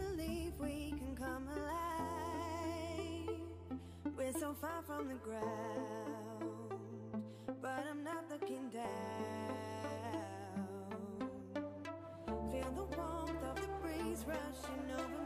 believe we can come alive. We're so far from the ground, but I'm not looking down. Feel the warmth of the breeze rushing over me.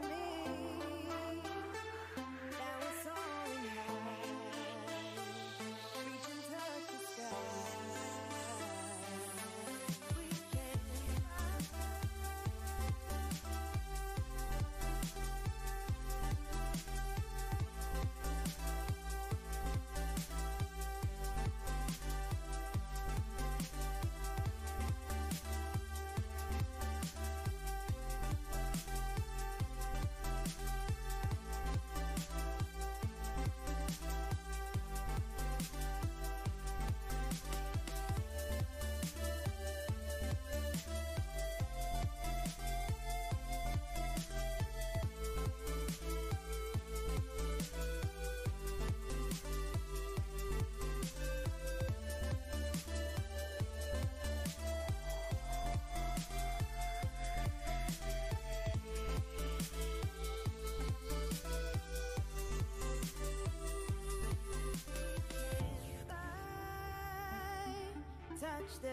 The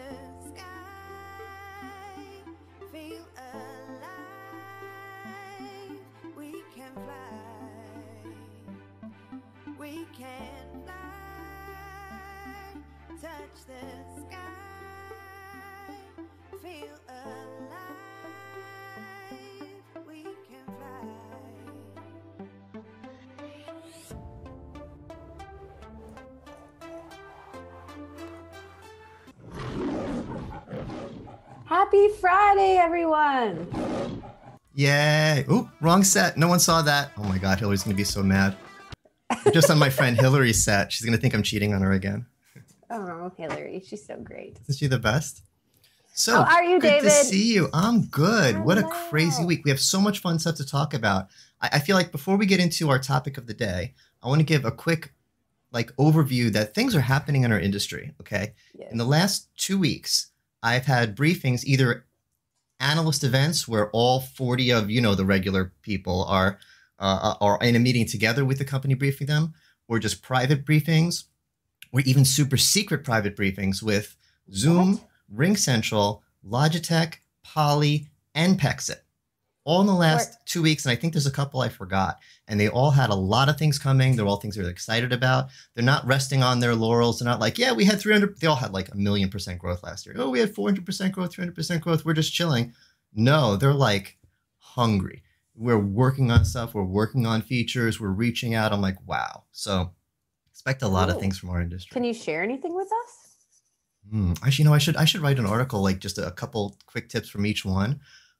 sky, feel alive. We can fly, we can fly, touch the sky, Happy Friday, everyone! Yay. Oop, wrong set. No one saw that. Oh my God, Hillary's going to be so mad. Just on my friend Hillary's set. She's going to think I'm cheating on her again. Oh, Hillary, she's so great. Isn't she the best? So, How are you, good to see you. I'm good. What a crazy week. We have so much fun stuff to talk about. I, I feel like before we get into our topic of the day, I want to give a quick like overview that things are happening in our industry. Okay. Yes. In the last two weeks, I've had briefings, either analyst events where all 40 of you know the regular people are uh, are in a meeting together with the company briefing them, or just private briefings, or even super secret private briefings with Zoom, What? Ring Central, Logitech, Poly, and Pexip. All in the last two weeks, and I think there's a couple I forgot. And they all had a lot of things coming. They're all things they're excited about. They're not resting on their laurels. They're not like, yeah, we had 300. They all had like a million percent growth last year. Oh, we had 400% growth, 300% growth. We're just chilling. No, they're like hungry. We're working on stuff. We're working on features. We're reaching out. I'm like, wow. So expect a lot of things from our industry. Can you share anything with us? Hmm. Actually, you know, I should I should write an article like just a, couple quick tips from each one.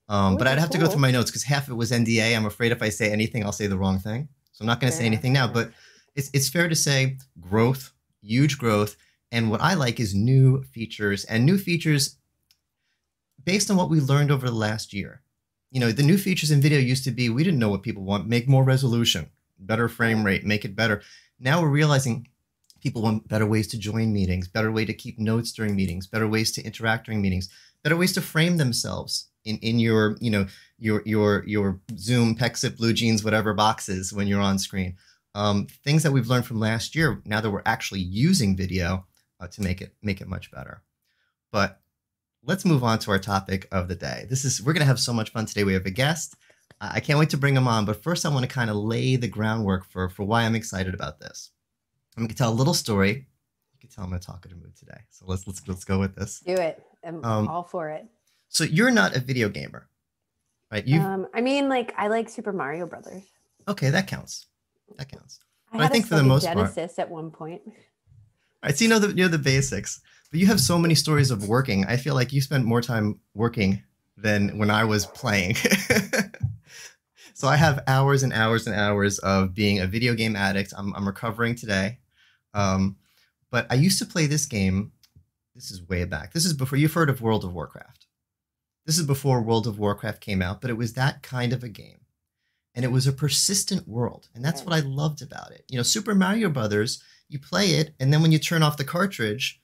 Um, but I'd have to go through my notes because half of it was NDA. I'm afraid if I say anything, I'll say the wrong thing. So I'm not going to say anything now. But it's it's fair to say growth, huge growth, and what I like is new features and new features based on what we learned over the last year. You know, the new features in video used to be we didn't know what people want. Make more resolution, better frame rate, make it better. Now we're realizing people want better ways to join meetings, better way to keep notes during meetings, better ways to interact during meetings, better ways to frame themselves in, in your, you know, your your your Zoom, Pexip, Blue Jeans, whatever boxes when you're on screen. Um, things that we've learned from last year. Now that we're actually using video uh, to make it make it much better. But let's move on to our topic of the day. This is we're gonna have so much fun today. We have a guest. I I can't wait to bring him on. But first, I want to kind of lay the groundwork for for why I'm excited about this. I'm gonna tell a little story. You can tell I'm in a talkative mood today. So let's let's let's go with this. Do it. I'm Um, all for it. So you're not a video gamer, right? You Um, I mean, like, I like Super Mario Brothers. okay? That counts. That counts. I, But I think for the most part- Genesis at one point. I see. you know the you know the basics, but you have so many stories of working. I feel like you spent more time working than when I was playing. so I have hours and hours and hours of being a video game addict. I'm I'm recovering today, um, but I used to play this game. This is way back. This is before you've heard of World of Warcraft. This is before World of Warcraft came out, but it was that kind of a game. And it was a persistent world. And that's what I loved about it. You know, Super Mario Brothers, you play it, and then when you turn off the cartridge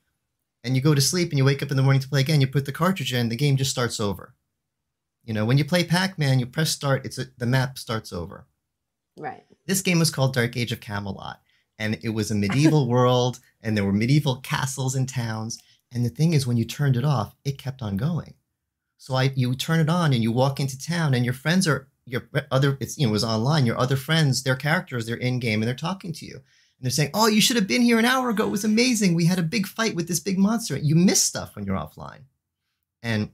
and you go to sleep and you wake up in the morning to play again, you put the cartridge in, the game just starts over. You know, when you play Pac-Man, you press start, it's a, the map starts over. Right. This game was called Dark Age of Camelot. and it was a medieval world, and there were medieval castles and towns. And the thing is, when you turned it off, it kept on going. So I, you turn it on, and you walk into town, and your friends are your other. It's you know, it was online. Your other friends, their characters, they're in game, and they're talking to you, and they're saying, "Oh, you should have been here an hour ago. It was amazing. We had a big fight with this big monster." You miss stuff when you're offline, and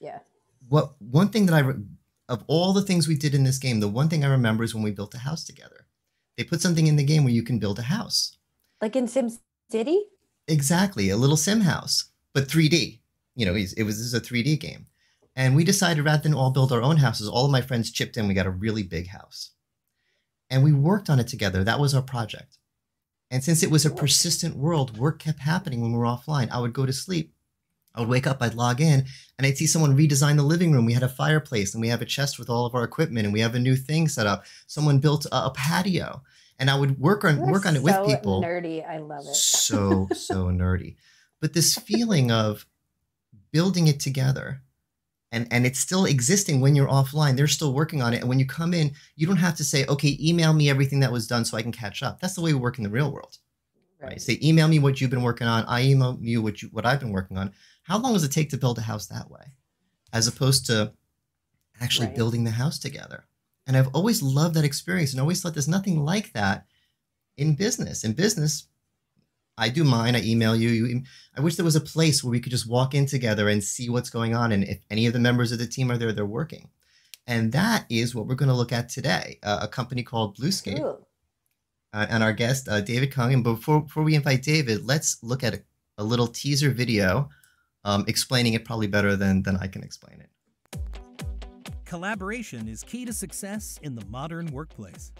Yeah. what one thing that I re- of all the things we did in this game, the one thing I remember is when we built a house together. They put something in the game where you can build a house. Like in Sim City? Exactly, a little sim house, but 3D. You know, it was this is a 3D game. And we decided rather than all build our own houses, all of my friends chipped in. We got a really big house. And we worked on it together. That was our project. And since it was a persistent world, work kept happening when we were offline. I would go to sleep. I would wake up, I'd log in, and I'd see someone redesign the living room. We had a fireplace, and we have a chest with all of our equipment, and we have a new thing set up. Someone built a, a patio, and I would work on You're work on it with so people Nerdy. I love it. so so nerdy but this feeling of building it together. And and it's still existing when you're offline. They're still working on it. And when you come in you don't have to say okay email me everything that was done so i can catch up. That's the way we work in the real world right, say email me what you've been working on. I email you what you what i've been working on. How long does it take to build a house that way as opposed to actually Right. building the house together? And i've always loved that experience and always thought there's nothing like that in business. In business I do mine. I email you. you. I wish there was a place where we could just walk in together and see what's going on, and if any of the members of the team are there, they're working. And that is what we're going to look at today. Uh, a company called Bluescape, uh, and our guest uh, David Kung. And before before we invite David, let's look at a, a little teaser video, um, explaining it probably better than than I can explain it. Collaboration is key to success in the modern workplace.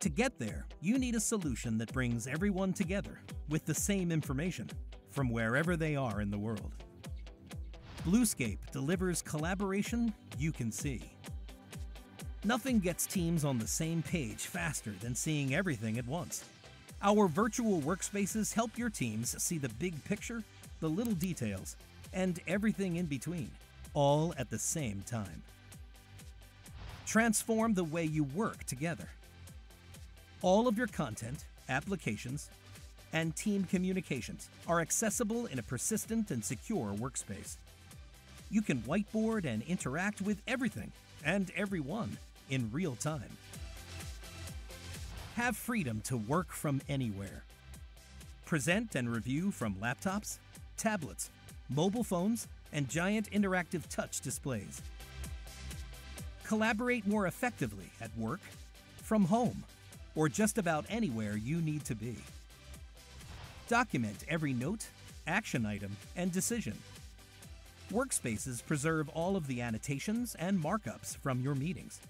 To get there, you need a solution that brings everyone together with the same information from wherever they are in the world. Bluescape delivers collaboration you can see. Nothing gets teams on the same page faster than seeing everything at once. Our virtual workspaces help your teams see the big picture, the little details, and everything in between, all at the same time. Transform the way you work together. All of your content, applications, and team communications are accessible in a persistent and secure workspace. You can whiteboard and interact with everything and everyone in real time. Have freedom to work from anywhere. Present and review from laptops, tablets, mobile phones, and giant interactive touch displays. Collaborate more effectively at work, from home, or just about anywhere you need to be. Document every note, action item, and decision. Workspaces preserve all of the annotations and markups from your meetings.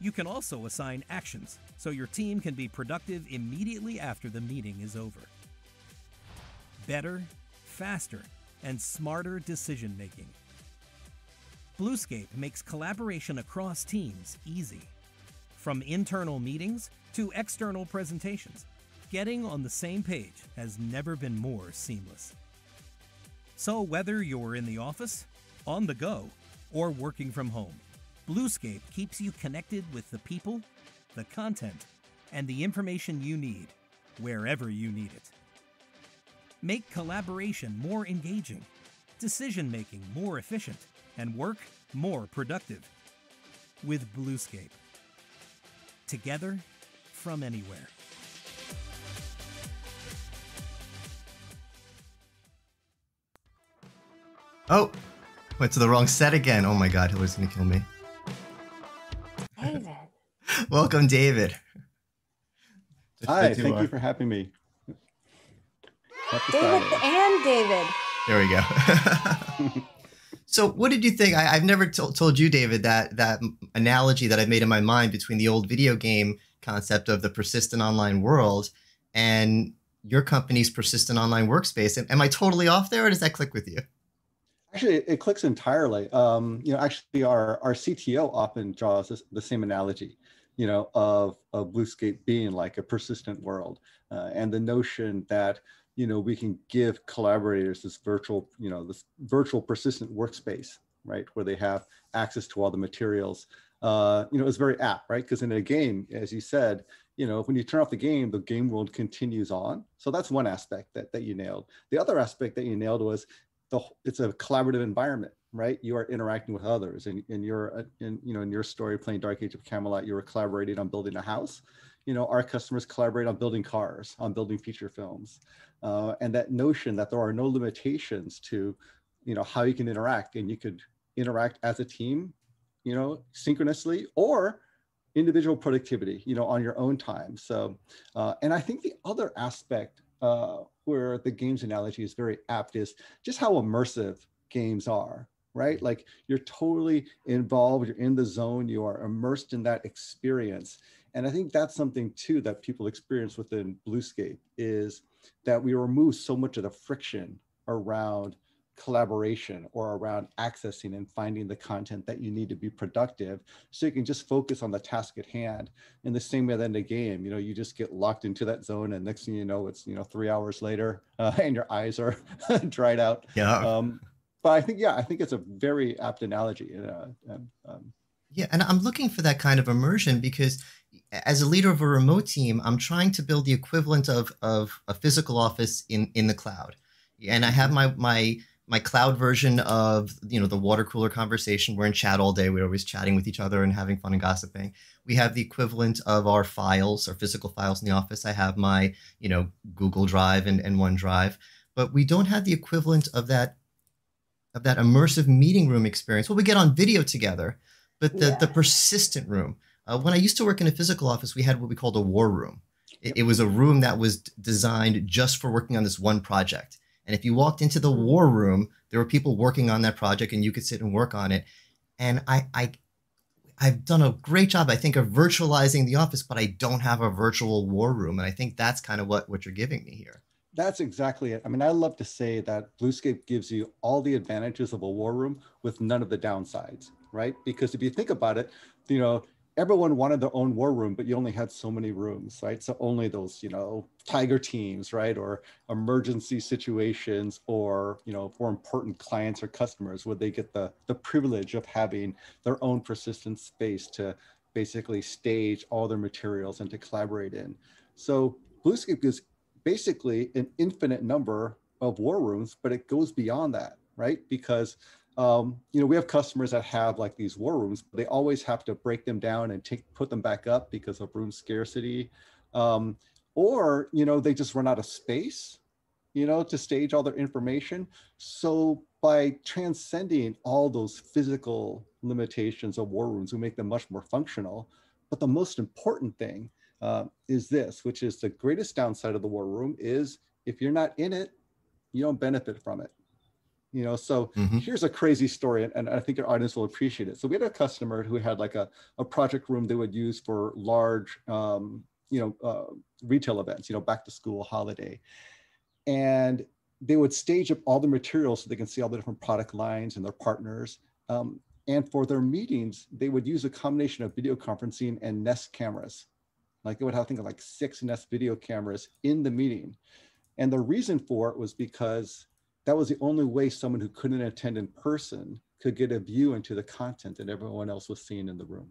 You can also assign actions so your team can be productive immediately after the meeting is over. Better, faster, and smarter decision making. Bluescape makes collaboration across teams easy. From internal meetings to external presentations, getting on the same page has never been more seamless. So, whether you're in the office, on the go, or working from home, Bluescape keeps you connected with the people, the content, and the information you need wherever you need it. Make collaboration more engaging, decision making more efficient, and work more productive with Bluescape. Together from anywhere. Oh, went to the wrong set again. Oh my God, Hillary's gonna kill me. David. Welcome, David. Hi, thank are- you for having me. Happy David Friday. and David. There we go. so, what did you think? I, I've never to- told you, David, that that analogy that I've made in my mind between the old video game concept of the persistent online world and your company's persistent online workspace. Am, am I totally off there, or does that click with you? Actually, it, it clicks entirely. Um, you know, actually, our our CTO often draws this, the same analogy, you know, of of Bluescape being like a persistent world, uh, and the notion that you know we can give collaborators this virtual, you know, this virtual persistent workspace, right, where they have access to all the materials. Uh, you know, is very apt, right? Because in a game, as you said, you know, when you turn off the game, the game world continues on. So that's one aspect that that you nailed. The other aspect that you nailed was the it's a collaborative environment, right? You are interacting with others, and and you're uh, in you know in your story playing Dark Age of Camelot, you were collaborating on building a house. You know, our customers collaborate on building cars, on building feature films, uh, and that notion that there are no limitations to, you know, how you can interact, and you could interact as a team, you know, synchronously or individual productivity, you know, on your own time. So, uh, and I think the other aspect uh, where the games analogy is very apt is just how immersive games are, right? Like you're totally involved, you're in the zone, you are immersed in that experience. And I think that's something too that people experience within Bluescape is that we remove so much of the friction around collaboration or around accessing and finding the content that you need to be productive so you can just focus on the task at hand in the same way that in the game you know you just get locked into that zone and next thing you know it's you know three hours later uh, and your eyes are dried out Yeah. um, but i think yeah i think it's a very apt analogy uh, um, Yeah, and I'm looking for that kind of immersion because as a leader of a remote team, I'm trying to build the equivalent of of a physical office in in the cloud. And I have mm-hmm. my my my cloud version of you know the water cooler conversation. We're in chat all day. We're always chatting with each other and having fun and gossiping. We have the equivalent of our files, our physical files in the office. I have my you know Google Drive and, and OneDrive, but we don't have the equivalent of that of that immersive meeting room experience. Well, we get on video together, but the, the persistent room. Uh, when I used to work in a physical office, we had what we called a war room. It, it was a room that was designed just for working on this one project. And if you walked into the war room, there were people working on that project, and you could sit and work on it. And I, I, I've done a great job, I think, of virtualizing the office, but I don't have a virtual war room, and I think that's kind of what what you're giving me here. That's exactly it. I mean, I love to say that Bluescape gives you all the advantages of a war room with none of the downsides, right? Because if you think about it, you know, everyone wanted their own war room, but you only had so many rooms, right? So only those, you know, tiger teams, right? Or emergency situations or, you know, for important clients or customers would they get the the privilege of having their own persistent space to basically stage all their materials and to collaborate in. So Bluescape gives basically an infinite number of war rooms, but it goes beyond that, right? Because um, you know we have customers that have like these war rooms, but they always have to break them down and take put them back up because of room scarcity, um, or you know they just run out of space, you know, to stage all their information. So by transcending all those physical limitations of war rooms, we make them much more functional. But the most important thing uh, is this, which is the greatest downside of the war room is if you're not in it, you don't benefit from it. You know, so Mhm. here's a crazy story, and, and I think your audience will appreciate it. So we had a customer who had like a, a project room they would use for large, um, you know, uh, retail events, you know, back to school, holiday, and they would stage up all the materials so they can see all the different product lines and their partners. Um, and for their meetings, they would use a combination of video conferencing and Nest cameras. Like they would have, I think, like six Nest video cameras in the meeting. And the reason for it was because that was the only way someone who couldn't attend in person could get a view into the content that everyone else was seeing in the room.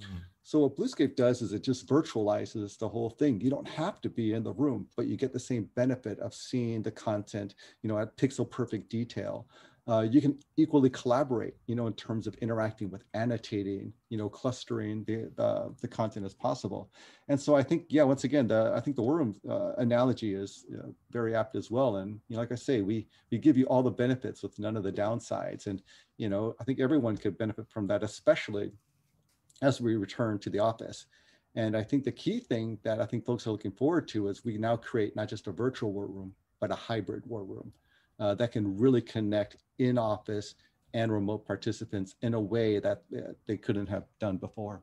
Mm. So what Bluescape does is it just virtualizes the whole thing. You don't have to be in the room, but you get the same benefit of seeing the content, you know, at pixel perfect detail. Uh, you can equally collaborate, you know, in terms of interacting with annotating, you know, clustering the, the, the content as possible. And so I think, yeah, once again, the, I think the war room uh, analogy is you know, very apt as well. And you know, like I say, we we give you all the benefits with none of the downsides. And you know, I think everyone could benefit from that, especially as we return to the office. And I think the key thing that I think folks are looking forward to is we now create not just a virtual war room, but a hybrid war room uh, that can really connect in office and remote participants in a way that uh, they couldn't have done before.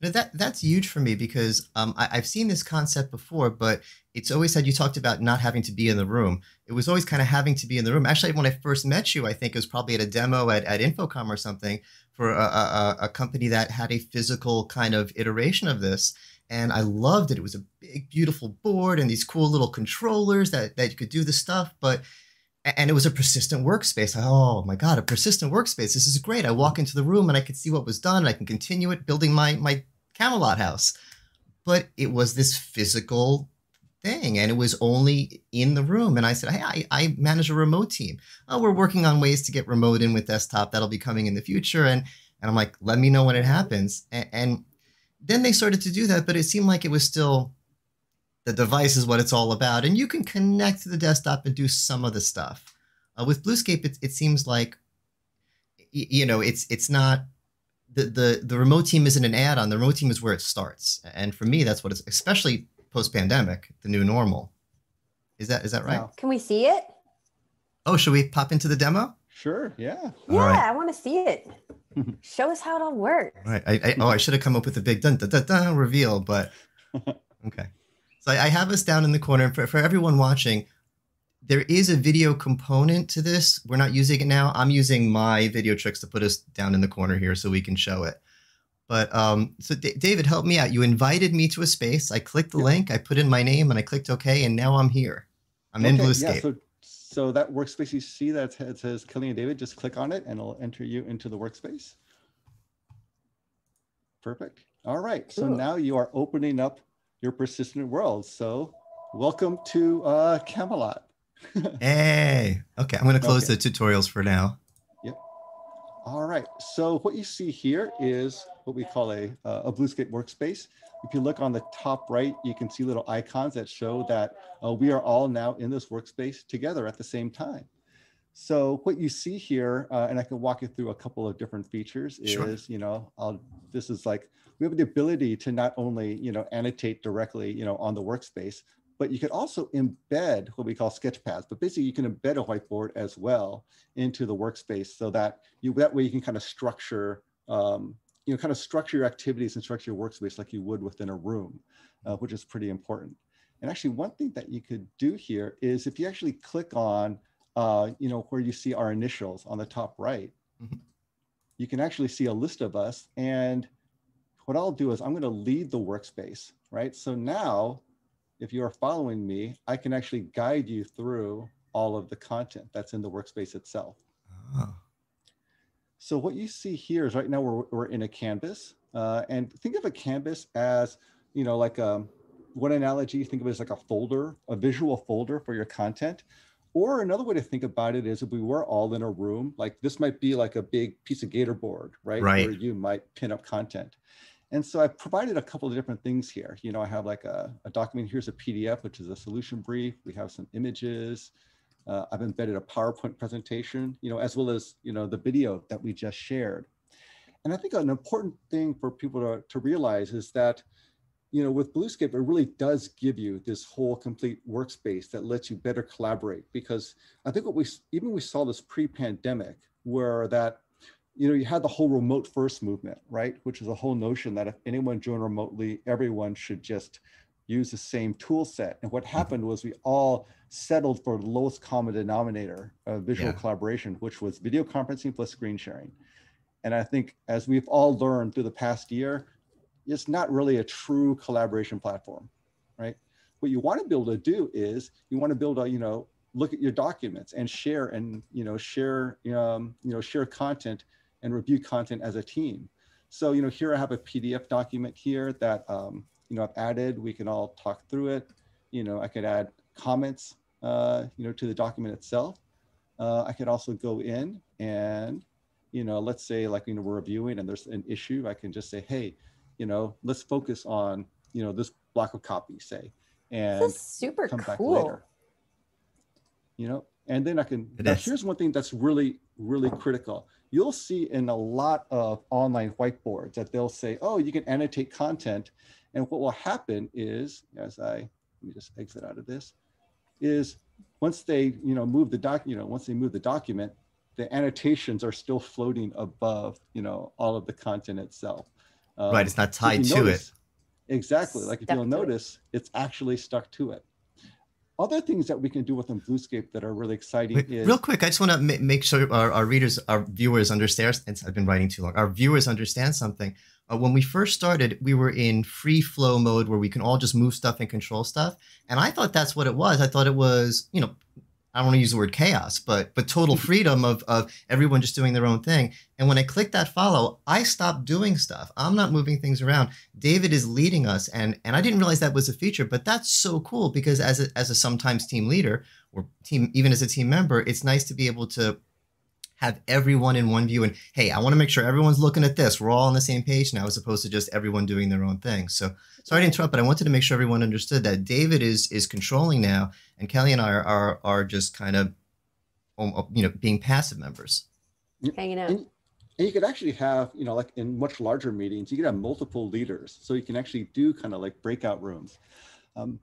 Now that that's huge for me because um, I, I've seen this concept before, but it's always said you talked about not having to be in the room. It was always kind of having to be in the room. Actually, when I first met you, I think it was probably at a demo at, at InfoComm or something for a, a, a company that had a physical kind of iteration of this. And I loved it. It was a big, beautiful board and these cool little controllers that, that you could do the stuff. But and it was a persistent workspace. Oh my God, a persistent workspace. This is great. I walk into the room and I can see what was done. And I can continue it building my my Camelot house. but it was this physical thing and it was only in the room. And I said, Hey, I, I manage a remote team. Oh, we're working on ways to get remote in with desktop. That'll be coming in the future. And and I'm like, let me know when it happens. And, and then they started to do that, but it seemed like it was still the device is what it's all about. And you can connect to the desktop and do some of the stuff. Uh, with Bluescape, it, it seems like you know it's it's not the the the remote team isn't an add-on. The remote team is where it starts. And for me, that's what it's especially post-pandemic, the new normal. Is that is that right? Can we see it? Oh, should we pop into the demo? Sure. Yeah. Yeah, right. I want to see it. Show us how it all works. All right. I, I, oh, I should have come up with a big dun dun dun, dun reveal, but okay. So I, I have us down in the corner. For, for everyone watching, there is a video component to this. We're not using it now. I'm using my video tricks to put us down in the corner here so we can show it. But um, so D- David, help me out. You invited me to a space. I clicked the Yep. link. I put in my name and I clicked OK, and now I'm here. I'm in Okay, Bluescape. Yeah, so, so that workspace you see that it says Killian David, just click on it and it'll enter you into the workspace. Perfect. All right. So now you are opening up your persistent world. So welcome to uh, Camelot. Hey. Okay. I'm going to close Okay. the tutorials for now. Yep. All right. So what you see here is what we call a, uh, a Bluescape workspace. If you look on the top right, you can see little icons that show that uh, we are all now in this workspace together at the same time. So what you see here, uh, and I can walk you through a couple of different features Sure. is, you know, I'll, this is like, we have the ability to not only, you know, annotate directly, you know, on the workspace, but you could also embed what we call sketch paths. But basically you can embed a whiteboard as well into the workspace so that you, that way you can kind of structure, um, you know, kind of structure your activities and structure your workspace like you would within a room, uh, which is pretty important. And actually one thing that you could do here is if you actually click on, uh, you know, where you see our initials on the top right, Mhm. you can actually see a list of us. And what I'll do is I'm going to lead the workspace, right? So now, if you are following me, I can actually guide you through all of the content that's in the workspace itself. Oh. So what you see here is right now we're, we're in a canvas uh, and think of a canvas as, you know, like a, one analogy, you think of it as like a folder, a visual folder for your content. Or another way to think about it is if we were all in a room, like this might be like a big piece of Gator board, right? Right. Where you might pin up content. And so I've provided a couple of different things here. You know, I have like a, a document, here's a PDF, which is a solution brief. We have some images. Uh, I've embedded a PowerPoint presentation, you know, as well as, you know, the video that we just shared. And I think an important thing for people to, to realize is that, you know, with Bluescape, it really does give you this whole complete workspace that lets you better collaborate. Because I think what we, even we saw this pre-pandemic where that, you know, you had the whole remote first movement, right? Which is a whole notion that if anyone joined remotely, everyone should just use the same tool set. And what mm-hmm. happened was we all settled for the lowest common denominator of visual Yeah. collaboration, which was video conferencing plus screen sharing. And I think as we've all learned through the past year, it's not really a true collaboration platform, right? What you want to be able to do is you want to build a, you know, look at your documents and share and, you know, share, um, you know, share content and review content as a team. So, you know, here I have a PDF document here that, um, you know, I've added, we can all talk through it. You know, I could add comments, uh, you know, to the document itself. Uh, I could also go in and, you know, let's say like, you know, we're reviewing and there's an issue, I can just say, hey, you know, let's focus on, you know, this block of copy, say, and This is super come back later. You know, and then I can, now here's one thing that's really, really critical. You'll see in a lot of online whiteboards that they'll say, oh, you can annotate content. And what will happen is, as I, let me just exit out of this, is once they, you know, move the doc, you know, once they move the document, the annotations are still floating above, you know, all of the content itself. Um, Right, it's not tied you to it. Exactly. Like if you'll to it. notice, it's actually stuck to it. Other things that we can do with within Bluescape that are really exciting Wait, is real quick, I just want to ma- make sure our, our readers, our viewers understand. and I've been writing too long. Our viewers understand something. Uh, when we first started, we were in free flow mode where we can all just move stuff and control stuff. And I thought that's what it was. I thought it was, you know, I don't want to use the word chaos, but but total mm-hmm. freedom of of everyone just doing their own thing. And when I click that follow, I stop doing stuff. I'm not moving things around. David is leading us, and and I didn't realize that was a feature, but that's so cool because as a, as a sometimes team leader or team even as a team member, it's nice to be able to have everyone in one view and hey i want to make sure everyone's looking at this we're all on the same page now as opposed to just everyone doing their own thing so sorry to interrupt but i wanted to make sure everyone understood that david is is controlling now and kelly and i are are, are just kind of um, you know being passive members Hanging out. And, and you could actually have, you know, like in much larger meetings, you could have multiple leaders. So you can actually do kind of like breakout rooms. Um,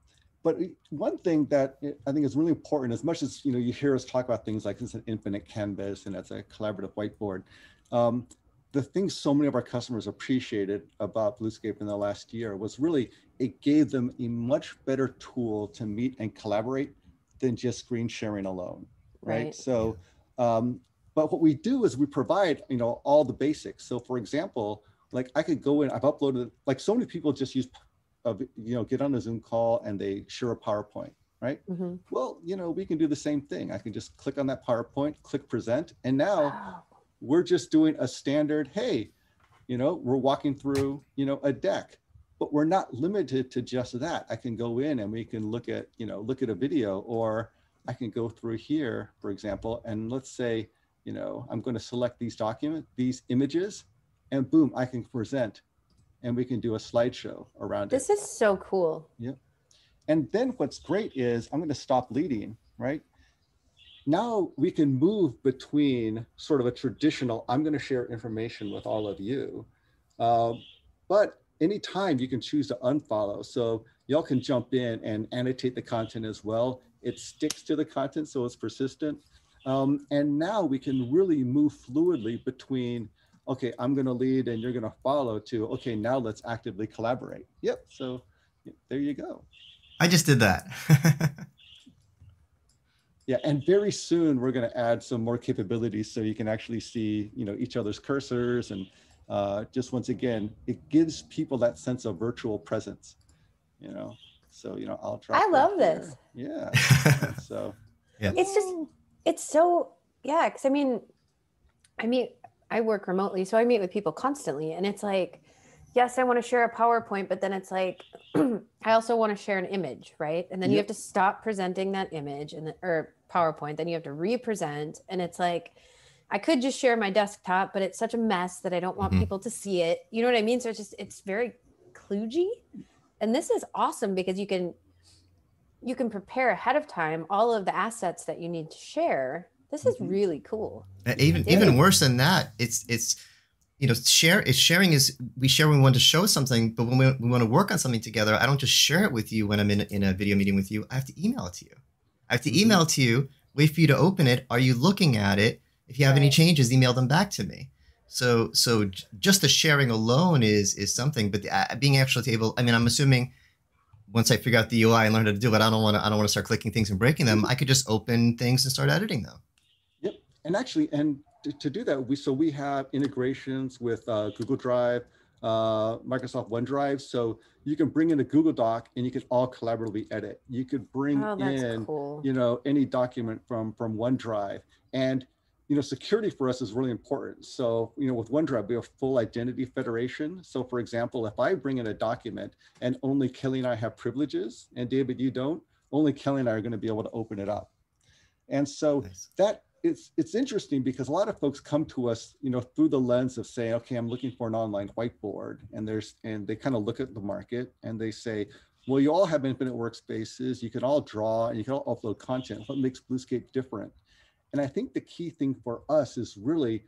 but one thing that I think is really important, as much as you know, you hear us talk about things like it's an infinite canvas and it's a collaborative whiteboard. Um, the thing so many of our customers appreciated about Bluescape in the last year was really it gave them a much better tool to meet and collaborate than just screen sharing alone, right? Right. So, um, but what we do is we provide, you know, all the basics. So, for example, like I could go in, I've uploaded, like so many people just use of you know get on a zoom call and they share a powerpoint right Mhm. well you know we can do the same thing i can just click on that powerpoint click present and now Wow. we're just doing a standard hey you know we're walking through you know a deck but we're not limited to just that i can go in and we can look at you know look at a video or i can go through here for example and let's say you know i'm going to select these document these images and boom i can present and we can do a slideshow around it This is so cool. Yeah. And then what's great is I'm going to stop leading, right? Now we can move between sort of a traditional, I'm going to share information with all of you. Um, but anytime you can choose to unfollow. So y'all can jump in and annotate the content as well. It sticks to the content, so it's persistent. Um, and now we can really move fluidly between, okay, I'm going to lead and you're going to follow to, okay, now let's actively collaborate. Yep. So there you go. i just did that Yeah, and very soon we're going to add some more capabilities so you can actually see, you know, each other's cursors and uh, just once again, it gives people that sense of virtual presence, you know. So you know, I'll try. I love here. this. Yeah. so yeah. It's just, it's so, yeah. Cause I mean, I mean, I work remotely, so I meet with people constantly. And it's like, yes, I want to share a PowerPoint, but then it's like, I also want to share an image, right? And then you have to stop presenting that image and the, or PowerPoint, then you have to represent. And it's like, I could just share my desktop, but it's such a mess that I don't want Mhm. people to see it. You know what I mean? So it's just, it's very kludgy. And this is awesome because you can you can prepare ahead of time all of the assets that you need to share. This is Mhm. really cool. Uh, even even worse than that it's it's you know share is sharing is we share when we want to show something but when we, we want to work on something together i don't just share it with you when i'm in, in a video meeting with you i have to email it to you. I have to Mm-hmm. email it to you wait for you to open it are you looking at it? If you have any changes email them back to me. So so just the sharing alone is is something but the, uh, being actually able i mean i'm assuming once i figure out the ui and learn how to do it i don't want to i don't want to start clicking things and breaking them i could just open things and start editing them and actually, and to, to do that, we so we have integrations with uh, Google Drive, uh, Microsoft OneDrive. So you can bring in a Google Doc and you can all collaboratively edit. You could bring Oh, in cool. you know any document from from OneDrive and you know security for us is really important so you know with OneDrive we have full identity federation so for example if I bring in a document and only Kelly and I have privileges and David you don't only Kelly and I are going to be able to open it up and so Nice. that it's it's interesting because a lot of folks come to us you know through the lens of saying okay i'm looking for an online whiteboard and there's and they kind of look at the market and they say well you all have infinite workspaces. You can all draw and you can all upload content. What makes bluescape different? And i think the key thing for us is really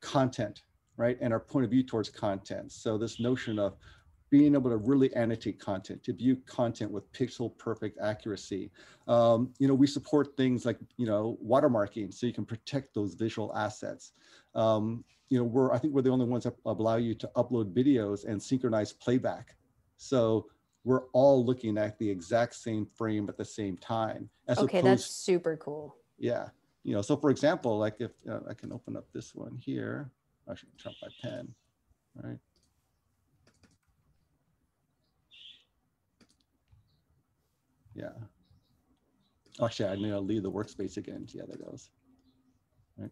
content right? And our point of view towards content. So this notion of being able to really annotate content to view content with pixel perfect accuracy um, you know, we support things like, you know, watermarking so you can protect those visual assets. Um, you know, we're, I think we're the only ones that allow you to upload videos and synchronize playback. So we're all looking at the exact same frame at the same time. Okay, opposed, that's super cool. yeah. You know, so for example, like if uh, I can open up this one here, I should drop my pen, right? Yeah. Actually, I need to leave the workspace again. Yeah, there goes. Right.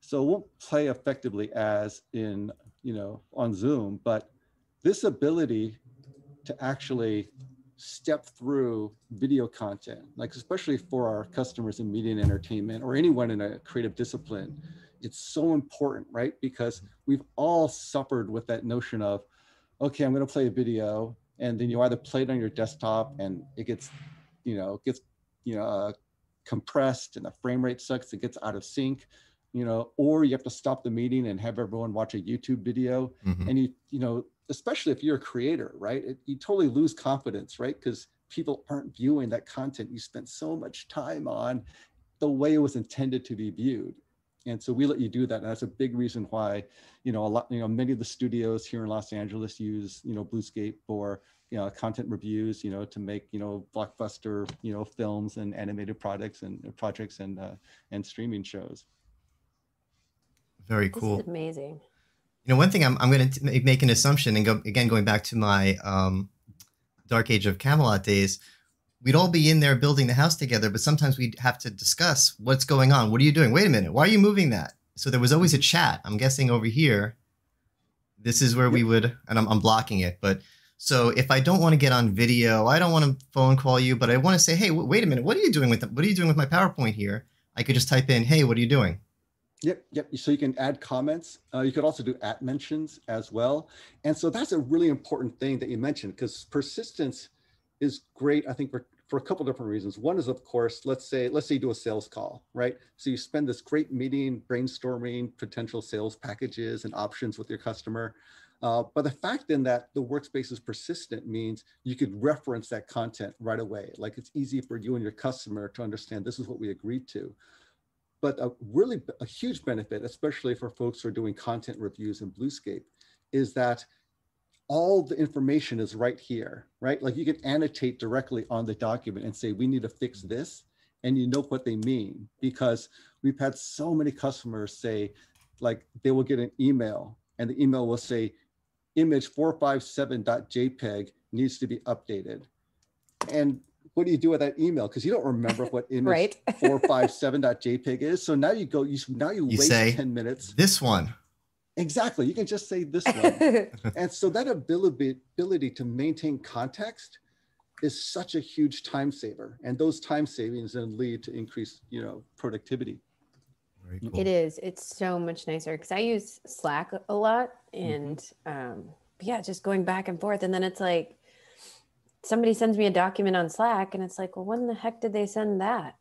So it won't play effectively as in, you know, on Zoom, but this ability to actually step through video content, like especially for our customers in media and entertainment or anyone in a creative discipline, it's so important, right? Because we've all suffered with that notion of, okay, I'm going to play a video, and then you either play it on your desktop and it gets, you know, gets, you know, uh, compressed and the frame rate sucks, it gets out of sync, you know, or you have to stop the meeting and have everyone watch a YouTube video, Mhm. and you, you know, especially if you're a creator, right? It, you totally lose confidence, right? Because people aren't viewing that content you spent so much time on the way it was intended to be viewed. And so we let you do that. And that's a big reason why, you know, a lot, you know, many of the studios here in Los Angeles use, you know, Bluescape for, you know, content reviews, you know, to make, you know, blockbuster, you know, films and animated products and uh, projects and, uh, and streaming shows. Very This cool. is amazing. You know, one thing I'm, I'm going to make an assumption and go again, going back to my um, Dark Age of Camelot days, we'd all be in there building the house together, but sometimes we'd have to discuss what's going on. What are you doing? Wait a minute. Why are you moving that? So there was always a chat. I'm guessing over here, this is where we would, and I'm, I'm blocking it, but so if I don't want to get on video, I don't want to phone call you, but I want to say, hey, w- wait a minute, what are you doing with what are you doing with my PowerPoint here? I could just type in, hey, what are you doing? Yep, yep. So you can add comments. Uh, you could also do at mentions as well. And so that's a really important thing that you mentioned because persistence is great, I think, for, for a couple different reasons. One is, of course, let's say, let's say you do a sales call, right? So you spend this great meeting brainstorming potential sales packages and options with your customer. Uh, but the fact then that the workspace is persistent means you could reference that content right away. Like it's easy for you and your customer to understand this is what we agreed to but a really a huge benefit, especially for folks who are doing content reviews in Bluescape, is that all the information is right here, right? Like you can annotate directly on the document and say, we need to fix this. And you know what they mean because we've had so many customers say, like, they will get an email and the email will say, image 457.jpg needs to be updated. And what do you do with that email? Because you don't remember what image Right. 457.jpg is. So now you go, you now you, You waste say- 10 minutes. This one. Exactly. You can just say this one. and so that ability, ability to maintain context is such a huge time saver. And those time savings then lead to increased, you know, productivity. Cool. It is. It's so much nicer because I use Slack a lot, Mm-hmm. and um, yeah, just going back and forth, and then it's like somebody sends me a document on Slack, and it's like, well, when the heck did they send that?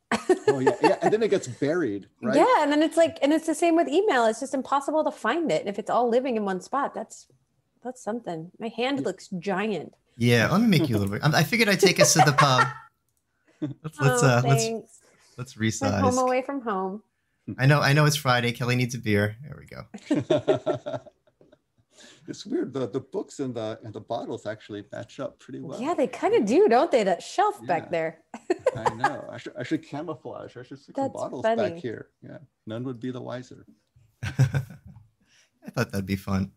Oh yeah. Yeah. And then it gets buried, right? Yeah, and then it's like, and it's the same with email. It's just impossible to find it. And if it's all living in one spot, that's that's something. My hand looks giant. Yeah, let me make you a little bit. I figured I'd take us to the pub. Let's let's oh, uh let's let's My home resize. away from home. I know I know it's Friday. Kelly needs a beer. There we go. it's weird. The the books and the and the bottles actually match up pretty well. Yeah, they kind of do, don't they? That shelf Yeah. back there. I know. I should I should camouflage. I should stick some bottles funny. back here. Yeah. None would be the wiser. I thought that'd be fun.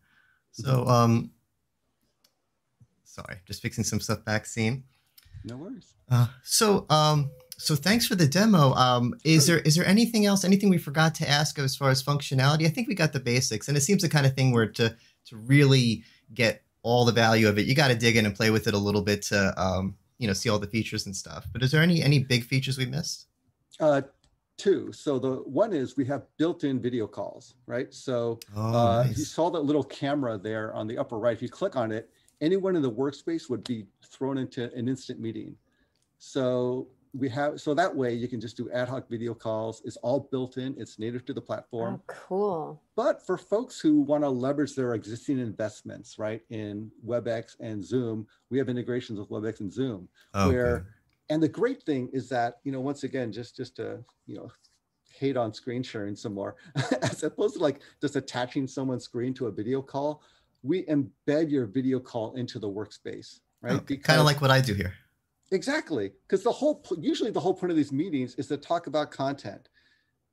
So um sorry, just fixing some stuff back scene. No worries. Uh, so um so thanks for the demo. Um is there is there anything else anything we forgot to ask as far as functionality? I think we got the basics and it seems the kind of thing where to to really get all the value of it, you got to dig in and play with it a little bit to um you know see all the features and stuff. But is there any any big features we missed? Uh, two. So the one is we have built-in video calls, right? So Oh, uh, you saw that little camera there on the upper right. If you click on it, anyone in the workspace would be thrown into an instant meeting. So we have so that way you can just do ad hoc video calls. It's all built in. It's native to the platform. Oh, cool. But for folks who want to leverage their existing investments, right, in WebEx and Zoom, we have integrations with WebEx and Zoom. Oh, where and the great thing is that you know once again just just to you know hate on screen sharing some more as opposed to like just attaching someone's screen to a video call we embed your video call into the workspace right kind of like what I do here. Exactly because the whole usually the whole point of these meetings is to talk about content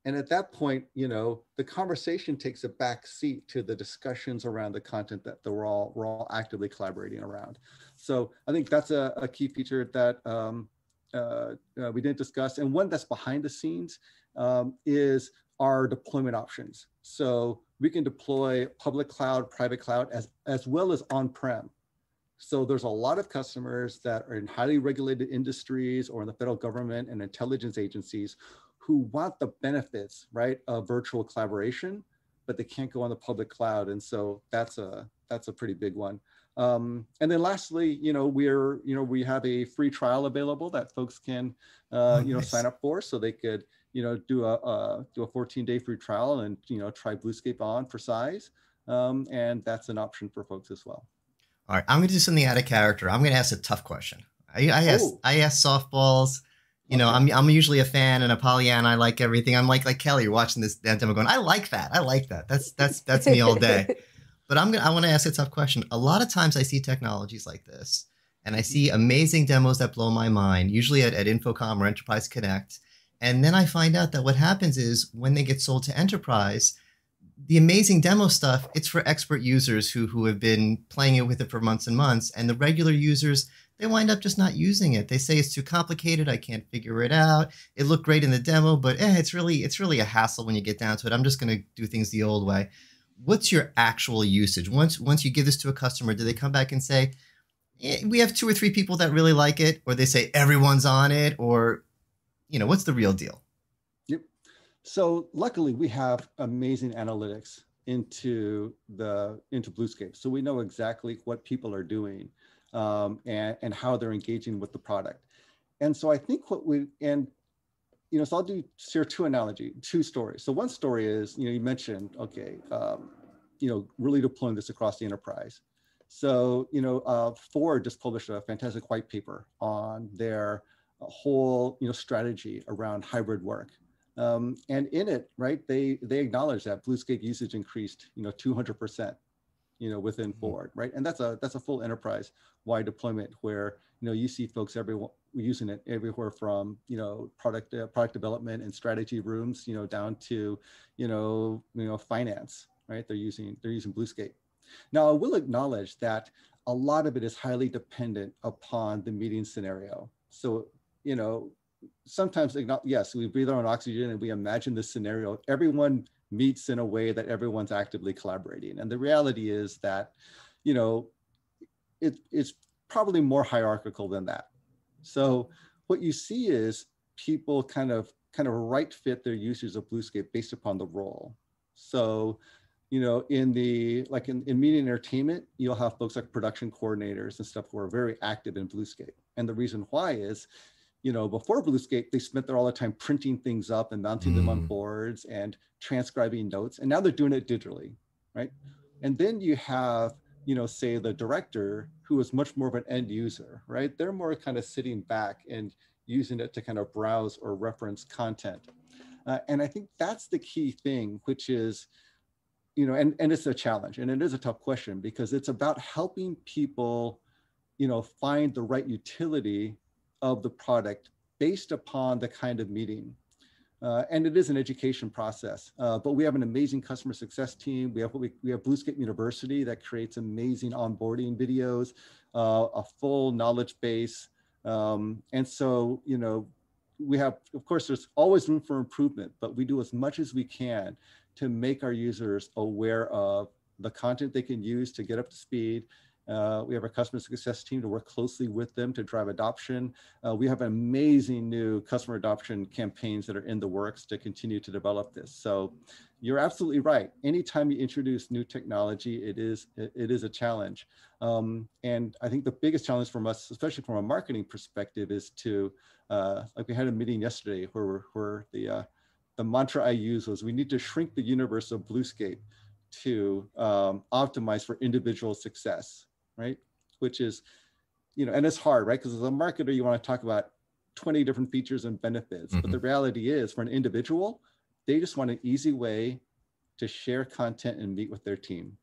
and at that point you know the conversation takes a back seat to the discussions around the content that that we're all we're all actively collaborating around so i think that's a, a key feature that um, uh, uh, we didn't discuss, and one that's behind the scenes um, is our deployment options. So we can deploy public cloud, private cloud, as, as well as on-prem. So there's a lot of customers that are in highly regulated industries or in the federal government and intelligence agencies who want the benefits, right, of virtual collaboration, but they can't go on the public cloud. And so that's a that's a pretty big one. Um, and then lastly, you know, we're, you know, we have a free trial available that folks can, uh, Oh, you know, nice. sign up for so they could, you know, do a, uh, do a 14 day free trial and, you know, try Bluescape on for size. Um, and that's an option for folks as well. All right, I'm going to do something out of character. I'm going to ask a tough question. I, I ask. I ask softballs. You know, Okay. I'm I'm usually a fan and a Pollyanna. I like everything. I'm like like Kelly. You're watching this demo going, I like that. I like that. That's that's that's me all day. But I'm gonna I want to ask a tough question. A lot of times I see technologies like this, and I see amazing demos that blow my mind. Usually at, at InfoComm or Enterprise Connect, and then I find out that what happens is when they get sold to enterprise, the amazing demo stuff it's for expert users who who have been playing it with it for months and months, and the regular users they wind up just not using it. They say it's too complicated. I can't figure it out. It looked great in the demo, but eh, it's really it's really a hassle when you get down to it. I'm just going to do things the old way what's your actual usage once once you give this to a customer do they come back and say eh, we have two or three people that really like it or they say everyone's on it or you know what's the real deal. So luckily we have amazing analytics into the into Bluescape. So we know exactly what people are doing um, and, and how they're engaging with the product. And so I think what we and you know, so I'll do share two analogy, two stories. So one story is, you know, you mentioned, okay, um, you know, really deploying this across the enterprise. So, you know, uh, Ford just published a fantastic white paper on their whole, you know, strategy around hybrid work. Um, and in it, right, they they acknowledge that Bluescape usage increased, you know, 200%, you know, within Mhm. Ford, right? And that's a that's a full enterprise wide deployment where you know you see folks everyone using it everywhere from you know product uh, product development and strategy rooms, you know, down to you know you know finance, right? They're using they're using Bluescape. Now I will acknowledge that a lot of it is highly dependent upon the meeting scenario. So you know sometimes yes we breathe our own oxygen and we imagine this scenario. Everyone meets in a way that everyone's actively collaborating. And the reality is that you know it, it's probably more hierarchical than that. So what you see is people kind of kind of right fit their users of bluescape based upon the role. So you know in the like in, in media and entertainment you'll have folks like production coordinators and stuff who are very active in bluescape. And the reason why is you know, before Bluescape, they spent their all the time printing things up and mounting them on Mm. boards and transcribing notes. And now they're doing it digitally, right? And then you have, you know, say the director who is much more of an end user, right? They're more kind of sitting back and using it to kind of browse or reference content. Uh, and I think that's the key thing, which is, you know, and, and it's a challenge and it is a tough question because it's about helping people, you know, find the right utility of the product based upon the kind of meeting. Uh, and it is an education process, uh, but we have an amazing customer success team. We have we, we have Bluescape University that creates amazing onboarding videos, uh, a full knowledge base. Um, and so, you know, we have, of course, there's always room for improvement, but we do as much as we can to make our users aware of the content they can use to get up to speed, uh, we have our customer success team to work closely with them to drive adoption. Uh, we have amazing new customer adoption campaigns that are in the works to continue to develop this. So you're absolutely right. Anytime you introduce new technology, it is it, is a challenge. Um, and I think the biggest challenge from us, especially from a marketing perspective, is to uh, like we had a meeting yesterday where where the uh, the mantra I use was we need to shrink the universe of Bluescape to um, optimize for individual success right? Which is, you know, and it's hard, right? Because as a marketer, you want to talk about 20 different features and benefits. But the reality is, for an individual, they just want an easy way to share content and meet with their team,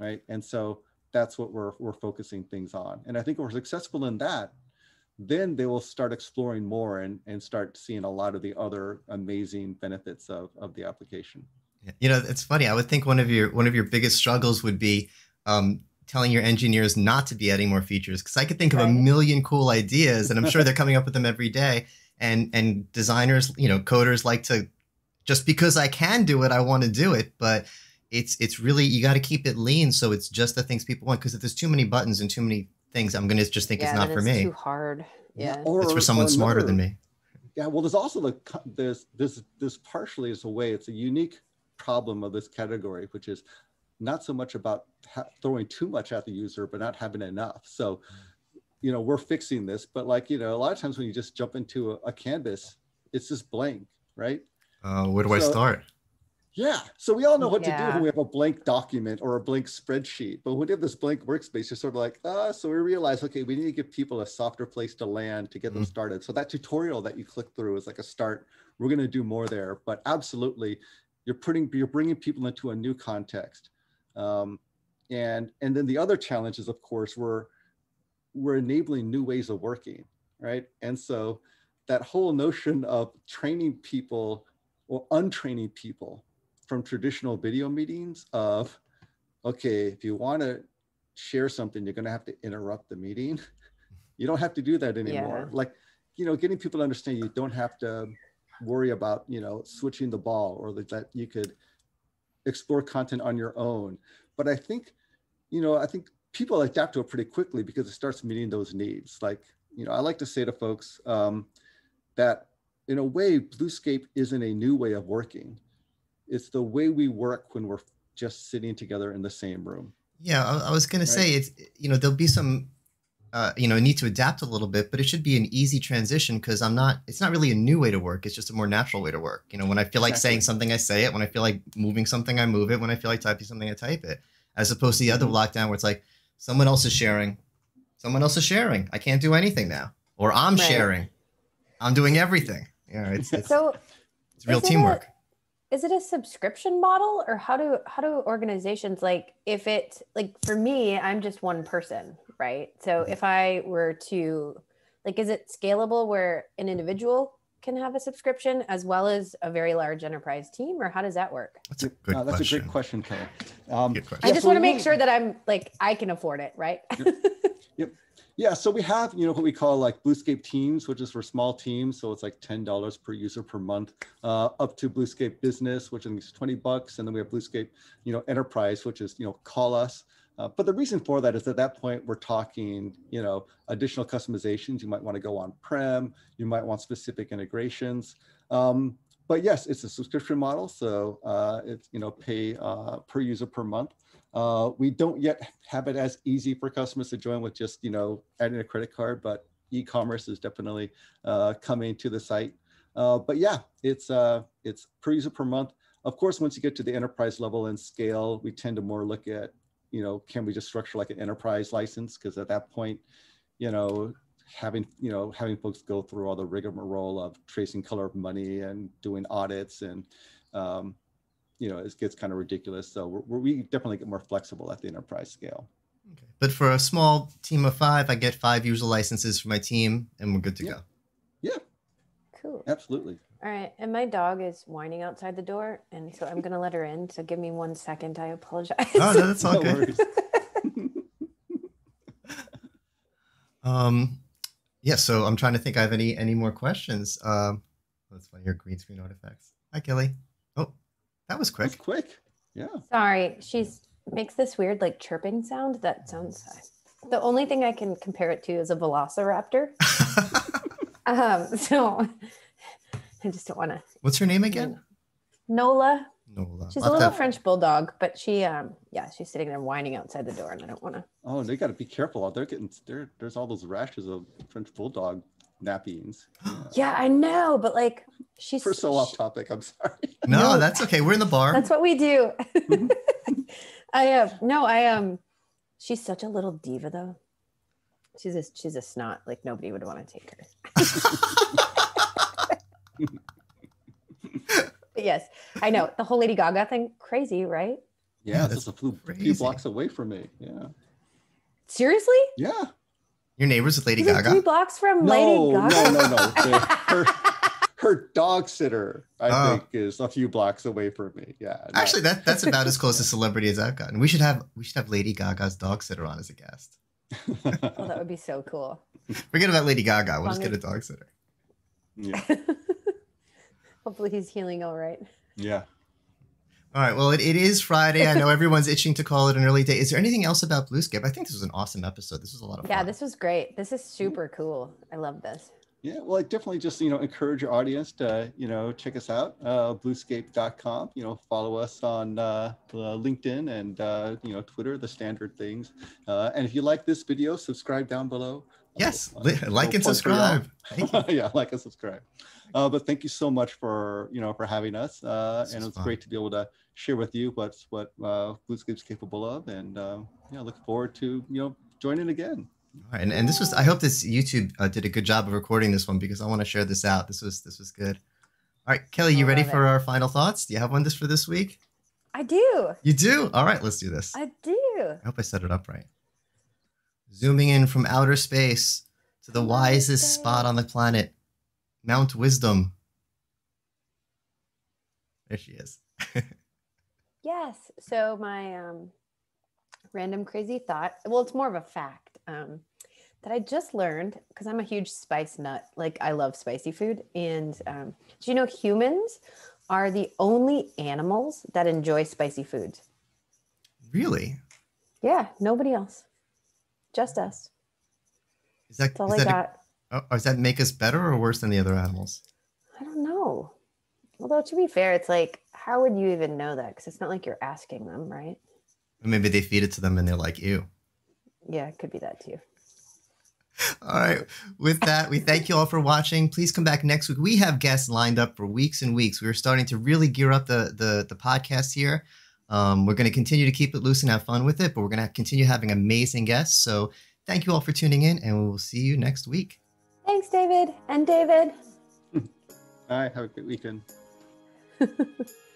right? And so that's what we're, we're focusing things on. And I think if we're successful in that, then they will start exploring more and, and start seeing a lot of the other amazing benefits of, of the application. you know it's funny i would think one of your one of your biggest struggles would be um, telling your engineers not to be adding more features because I could think of a million cool ideas, and I'm sure they're coming up with them every day. And and designers, you know, coders like to just because I can do it, I want to do it, but it's it's really you got to keep it lean so it's just the things people want because if there's too many buttons and too many things, I'm gonna just think yeah, it's not then for me. Too hard. Yeah. Or, It's for or someone smarter than me. Yeah, well, there's also the co- there's this this partially is a way it's a unique problem of this category, which is not so much about ha- throwing too much at the user, but not having enough. So, you know, we're fixing this, but like you know, a lot of times when you just jump into a, a canvas, it's just blank, right? Uh, where do I start? Yeah. So we all know what to do when we have a blank document or a blank spreadsheet. But when you have this blank workspace, you're sort of like, ah, so we realize, okay, we need to give people a softer place to land to get them Mhm. started. So that tutorial that you click through is like a start. We're going to do more there. But absolutely, you're putting, you're bringing people into a new context. Um, and, and then the other challenges, of course, were we're enabling new ways of working, right? And so that whole notion of training people or untraining people from traditional video meetings of okay if you want to share something you're going to have to interrupt the meeting you don't have to do that anymore Yeah. like you know getting people to understand you don't have to worry about you know switching the ball or that- that you could explore content on your own. But i think you know i think people adapt to it pretty quickly because it starts meeting those needs. Like you know i like to say to folks um, that in a way bluescape isn't a new way of working. It's the way we work when we're just sitting together in the same room. Yeah, I, I was gonna say it's you know there'll be some uh, you know need to adapt a little bit, but it should be an easy transition because I'm not. It's not really a new way to work. It's just a more natural way to work. You know, when I feel like saying something, I say it. When I feel like moving something, I move it. When I feel like typing something, I type it. As opposed to the other Mhm. lockdown where it's like someone else is sharing, someone else is sharing. I can't do anything now, or I'm Right. sharing. I'm doing everything. Yeah, it's it's, So it's real is it a- teamwork. is it a subscription model or how do how do organizations like if it like for me i'm just one person right so Mm-hmm. if i were to like is it scalable where an individual can have a subscription as well as a very large enterprise team or how does that work That's a good Uh, that's question. a great question kelly um, Good question. i Yeah, just so want to make sure that i'm like i can afford it right Yep. Yeah, so we have, you know, what we call like Bluescape Teams, which is for small teams. So it's like ten dollars per user per month, uh, up to Bluescape Business, which I think is twenty bucks, and then we have Bluescape, you know, Enterprise, which is you know, call us. Uh, but the reason for that is at that point we're talking, you know, additional customizations. You might want to go on prem. You might want specific integrations. Um, but yes, it's a subscription model, so uh, it's you know, pay uh, per user per month. Uh, we don't yet have it as easy for customers to join with just you know adding a credit card, but e-commerce is definitely uh, coming to the site. Uh, but yeah, it's it's per user per month. Of course, once you get to the enterprise level and scale, we tend to more look at you know can we just structure like an enterprise license because at that point, you know having you know having folks go through all the rigmarole of tracing color of money and doing audits and um, you know, it gets kind of ridiculous. So we're, we definitely get more flexible at the enterprise scale. Okay. But for a small team of five, I get five user licenses for my team, and we're good to Yeah. go. Cool Absolutely. all right and my dog is whining outside the door and so i'm gonna let her in so give me one second i apologize Oh, no, that's all No good. Um, yeah. So I'm trying to think. I have any any more questions? Um, that's funny. Your green screen artifacts. Hi, Kelly. Oh, that was That's quick. quick. Yeah. Sorry, she's makes this weird like chirping sound. That sounds. The only thing I can compare it to is a velociraptor. Um, so I just don't want to. What's her name again? Nola. Nola. She's I'll a little to- French bulldog, but she, um, yeah, she's sitting there whining outside the door, and I don't want to. Oh, they got to be careful out there. Getting there. There's all those rashes of French bulldog nappies. Yeah. Yeah, I know, but like she's We're so off topic. I'm sorry. No, No. that's okay. We're in the bar. That's what we do. I uh, no, I um, she's such a little diva though. She's a she's a snot. Like nobody would want to take her. Yes, I know the whole Lady Gaga thing. Crazy, right? Yeah, Yeah, it's that's just a few, few blocks away from me. Yeah. Seriously? Yeah. Your neighbors with Lady Is Gaga. three blocks from No, Lady Gaga? no, no, no. The- her, her dog sitter, I Oh. think, is a few blocks away from me. Yeah. no. Actually, that that's about as close to celebrity as I've gotten. We should have we should have Lady Gaga's dog sitter on as a guest. Oh, that would be so cool. Forget about Lady Gaga. We'll just get a dog sitter. yeah. Hopefully he's healing all right. Yeah. All right. Well, it, it is Friday. I know everyone's itching to call it an early day. Is there anything else about Bluescape? I think this was an awesome episode. This was a lot of Yeah, fun. Yeah, this was great. This is super cool. I love this. Yeah, well, I definitely just you know encourage your audience to you know check us out, uh, Bluescape.com. You know, follow us on uh, uh, LinkedIn and uh, you know Twitter, the standard things. Uh, and if you like this video, subscribe down below. yes. Uh, like and plug for y'all. subscribe. Thank you. yeah, like and subscribe. Uh, but thank you so much for you know for having us, uh, This and it's great to be able to share with you what's what uh, Bluescape's capable of, and um, yeah, look forward to you know joining again. All right, and, and this was I hope this YouTube uh, did a good job of recording this one because I want to share this out. This was this was good. All right, Kelly, you ready love for our final thoughts? Do you have one this for this week? I do. You do. All right, let's do this. I do. I hope I set it up right. Zooming in from outer space to the wisest spot on the planet, Mount Wisdom. There she is. Yes. So my um, random crazy thought. Well, it's more of a fact um, that I just learned because I'm a huge spice nut. Like I love spicy food. And um, do you know humans are the only animals that enjoy spicy foods? Really? Yeah, nobody else. Just us. Is that, That's all is I that a- oh, does that make us better or worse than the other animals? I don't know. Although to be fair, it's like, how would you even know that? Because it's not like you're asking them, right? Maybe they feed it to them and they're like, ew. Yeah, it could be that too. All right. With that, we thank you all for watching. Please come back next week. We have guests lined up for weeks and weeks. We're starting to really gear up the the, the podcast here. Um, we're going to continue to keep it loose and have fun with it, but we're going to continue having amazing guests. So thank you all for tuning in, and we will see you next week. Thanks, David and David. All right, have a great weekend.